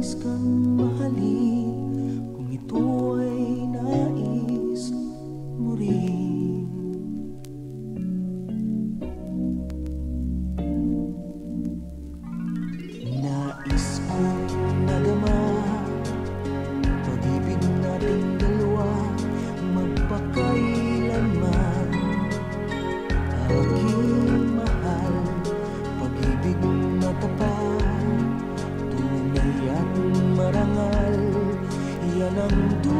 He's gone. 能度。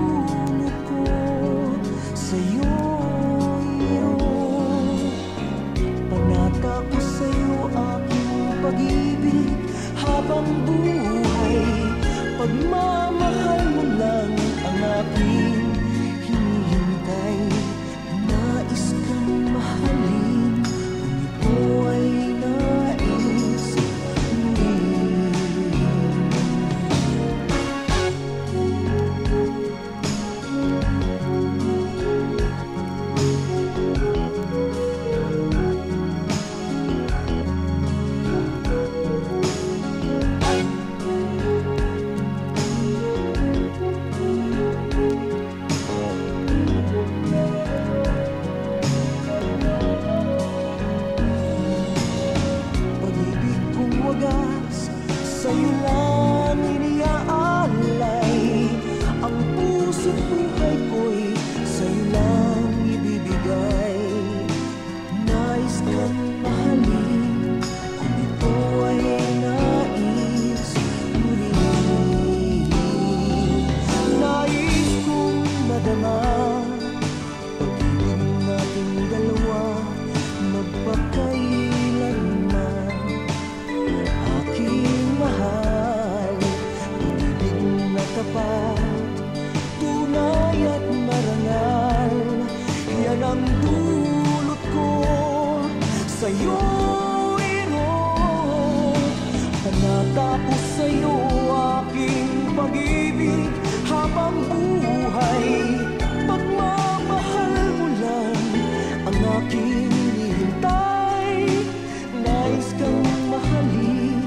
gods, so you want. sa'yo inod Panatapos sa'yo aking pag-ibig habang buhay. Pagmamahal mo lang ang aking hinihintay Nais kang mahalin.